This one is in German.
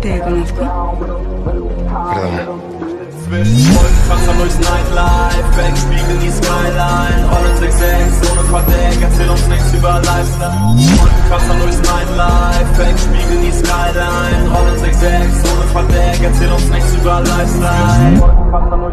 Te conozco. Perdona. Wolkenkratzer durchs Nightlife, Backspiegel die Skyline, Rollen 6-6, ohne Verdeck, erzähl uns nichts über Lifestyle. Wolkenkratzer durchs Nightlife, Backspiegel die Skyline, Rollen 6-6, ohne Verdeck, erzähl uns nichts über Lifestyle. Wolkenkratzer durchs Nightlife.